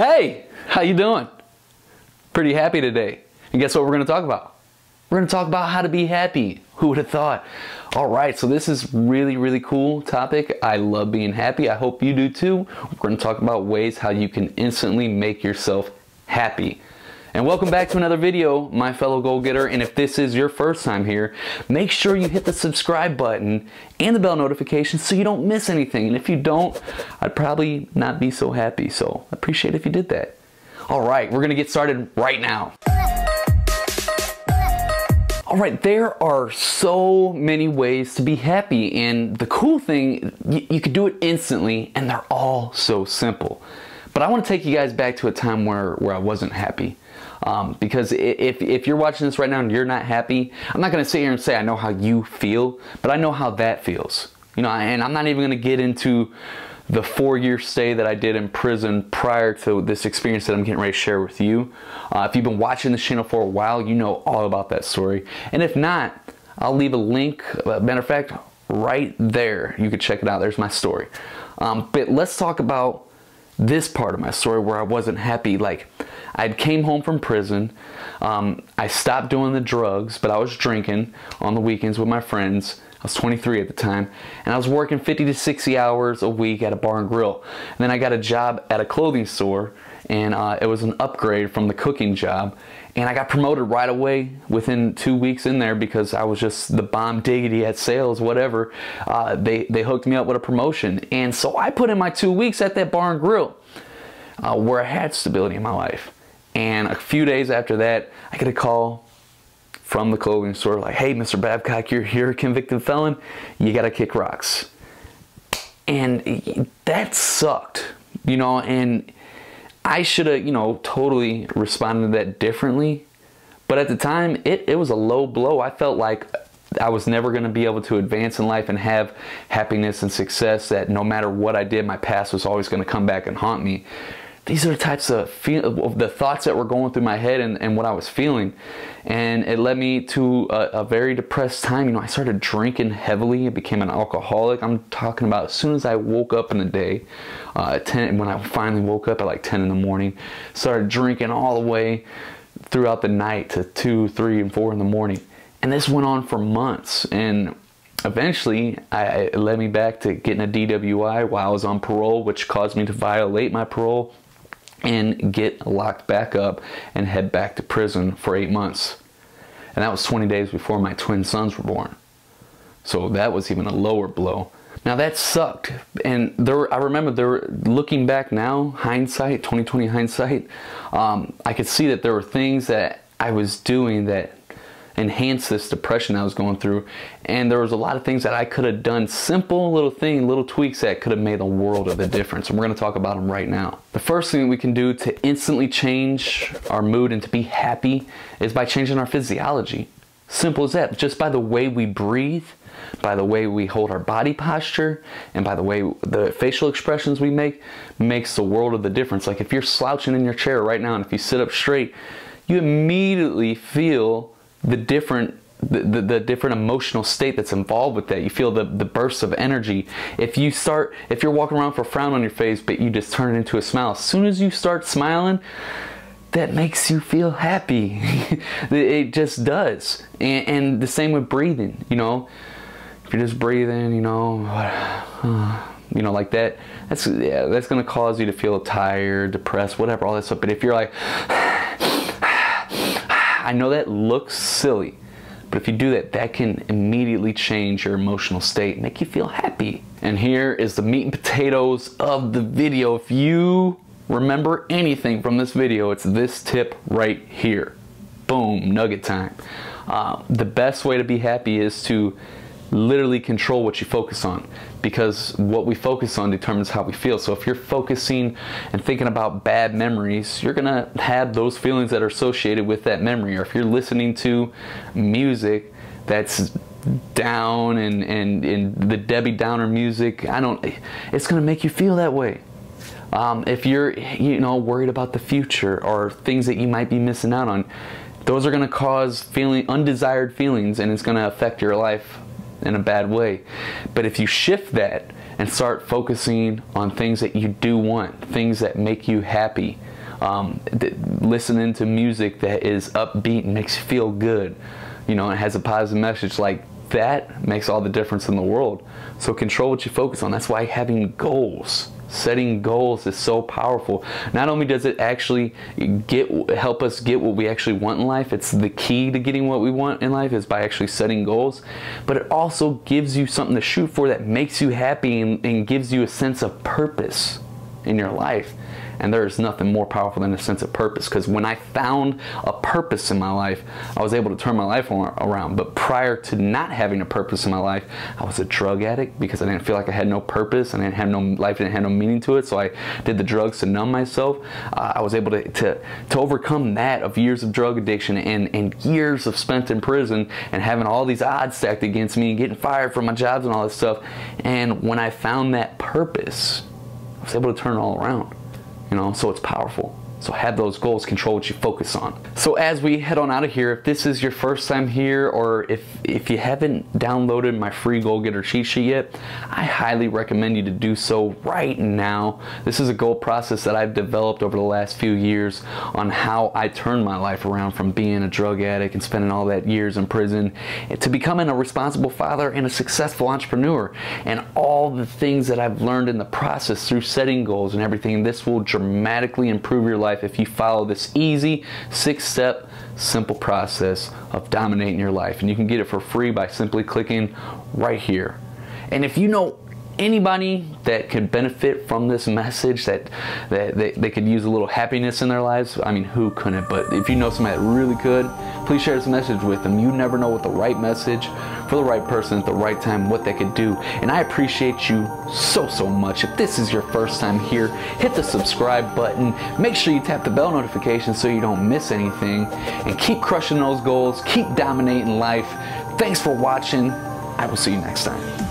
Hey, how you doing? Pretty happy today. And guess what we're going to talk about? We're going to talk about how to be happy. Who would have thought? All right, so this is really really cool topic. I love being happy. I hope you do too. We're going to talk about ways how you can instantly make yourself happy. And welcome back to another video, my fellow goal getter. And if this is your first time here, make sure you hit the subscribe button and the bell notification so you don't miss anything. And if you don't, I'd probably not be so happy. So I appreciate if you did that. All right, we're gonna get started right now. All right, there are so many ways to be happy, and the cool thing, you, could do it instantly, and they're all so simple. But I want to take you guys back to a time where, where I wasn't happy. Um, because if, if you're watching this right now and you're not happy, I'm not going to sit here and say I know how you feel, but I know how that feels. You know, and I'm not even going to get into the four year stay that I did in prison prior to this experience that I'm getting ready to share with you. Uh, if you've been watching this channel for a while, you know all about that story. And if not, I'll leave a link, uh, matter of fact, right there. You can check it out. There's my story. Um, but let's talk about this part of my story where I wasn't happy. Like, I came home from prison. Um, I stopped doing the drugs, but I was drinking on the weekends with my friends. I was 23 at the time, and I was working 50 to 60 hours a week at a bar and grill. And then I got a job at a clothing store, and uh, it was an upgrade from the cooking job. And I got promoted right away within two weeks in there because I was just the bomb diggity at sales, whatever. Uh, they, they hooked me up with a promotion. And so I put in my two weeks at that bar and grill uh, where I had stability in my life. And a few days after that, I get a call from the clothing store like, hey, Mr. Babcock, you're here, convicted felon. You got to kick rocks. And that sucked, you know, and I should have, you know, totally responded to that differently. But at the time, it, it was a low blow. I felt like I was never going to be able to advance in life and have happiness and success that no matter what I did, my past was always going to come back and haunt me. These are the types of, feel, of the thoughts that were going through my head and, and what I was feeling. And it led me to a, a very depressed time. You know, I started drinking heavily. I became an alcoholic. I'm talking about as soon as I woke up in the day, uh, 10, when I finally woke up at like 10 in the morning, started drinking all the way throughout the night to 2, 3, and 4 in the morning and this went on for months. And eventually, I, it led me back to getting a DWI while I was on parole, which caused me to violate my parole and get locked back up and head back to prison for eight months. And that was 20 days before my twin sons were born. So that was even a lower blow. Now that sucked, and there. I remember there. Looking back now, hindsight, 2020 hindsight, um, I could see that there were things that I was doing that enhance this depression I was going through. And there was a lot of things that I could have done, simple little thing, little tweaks that could have made a world of a difference. And we're going to talk about them right now. The first thing we can do to instantly change our mood and to be happy is by changing our physiology. Simple as that. Just by the way we breathe, by the way we hold our body posture, and by the way the facial expressions we make, makes the world of the difference. Like if you're slouching in your chair right now and if you sit up straight, you immediately feel the different the, the, the, different emotional state that's involved with that. You feel the, the bursts of energy. If you start, if you're walking around for a frown on your face, but you just turn it into a smile, as soon as you start smiling, that makes you feel happy. it just does. And, and, the same with breathing, you know, if you're just breathing, you know, you know, like that, that's, yeah, that's going to cause you to feel tired, depressed, whatever, all that stuff. But if you're like, I know that looks silly, but if you do that, that can immediately change your emotional state, make you feel happy. And here is the meat and potatoes of the video. If you remember anything from this video, it's this tip right here. Boom, nugget time. Uh, the best way to be happy is to literally control what you focus on because what we focus on determines how we feel. So if you're focusing and thinking about bad memories, you're gonna have those feelings that are associated with that memory. Or if you're listening to music that's down and, and, and the Debbie Downer music, I don't, it's gonna make you feel that way. Um, if you're, you know, worried about the future or things that you might be missing out on, those are going to cause feeling undesired feelings and it's going to affect your life in a bad way. But if you shift that and start focusing on things that you do want, things that make you happy, um, listening to music that is upbeat and makes you feel good, you know, and has a positive message like that makes all the difference in the world. So control what you focus on. That's why having goals setting goals is so powerful. Not only does it actually get help us get what we actually want in life it's the key to getting what we want in life is by actually setting goals but it also gives you something to shoot for that makes you happy and, and gives you a sense of purpose in your life and there is nothing more powerful than a sense of purpose because when I found a purpose in my life, I was able to turn my life around. But prior to not having a purpose in my life, I was a drug addict because I didn't feel like I had no purpose and I didn't have no life didn't have no meaning to it. So I did the drugs to numb myself. Uh, I was able to, to, to overcome that of years of drug addiction and, and years of spent in prison and having all these odds stacked against me and getting fired from my jobs and all this stuff. And when I found that purpose, I was able to turn it all around you know, so it's powerful. So have those goals, control what you focus on. So as we head on out of here, if this is your first time here or if, if you haven't downloaded my free goal getter cheat sheet yet, I highly recommend you to do so right now. This is a goal process that I've developed over the last few years on how I turned my life around from being a drug addict and spending all that years in prison to becoming a responsible father and a successful entrepreneur. And all the things that I've learned in the process through setting goals and everything, this will dramatically improve your life life if you follow this easy six step simple process of dominating your life. And you can get it for free by simply clicking right here. And if you know anybody that could benefit from this message that, that they, they could use a little happiness in their lives? I mean who couldn't? But if you know somebody that really could please share this message with them. You never know what the right message for the right person at the right time what they could do. And i appreciate you so so much. If this is your first time here hit the subscribe button. Make sure you tap the bell notification so you don't miss anything. And keep crushing those goals. Keep dominating life. Thanks for watching. I will see you next time